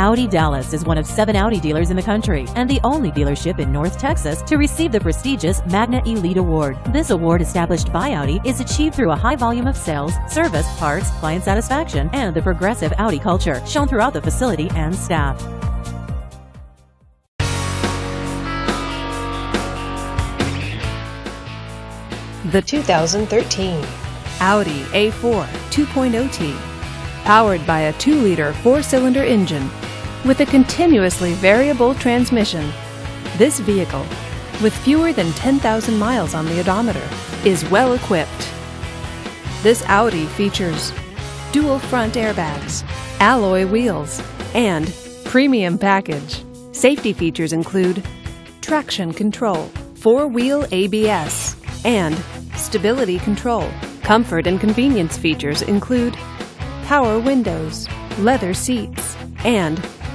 Audi Dallas is one of seven Audi dealers in the country and the only dealership in North Texas to receive the prestigious Magna Elite Award. This award, established by Audi, is achieved through a high volume of sales, service, parts, client satisfaction, and the progressive Audi culture shown throughout the facility and staff. The 2013 Audi A4 2.0T, powered by a 2-liter 4-cylinder engine with a continuously variable transmission. This vehicle, with fewer than 10,000 miles on the odometer, is well equipped. This Audi features dual front airbags, alloy wheels, and premium package. Safety features include traction control, four-wheel ABS, and stability control. Comfort and convenience features include power windows, leather seats, and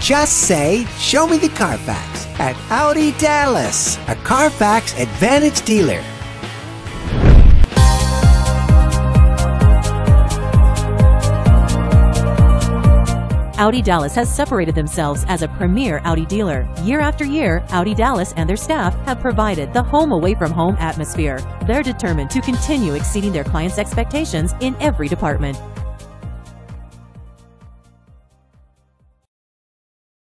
Just say, Show me the Carfax at Audi Dallas, a Carfax Advantage dealer. Audi Dallas has separated themselves as a premier Audi dealer. Year after year, Audi Dallas and their staff have provided the home away from home atmosphere. They're determined to continue exceeding their clients' expectations in every department.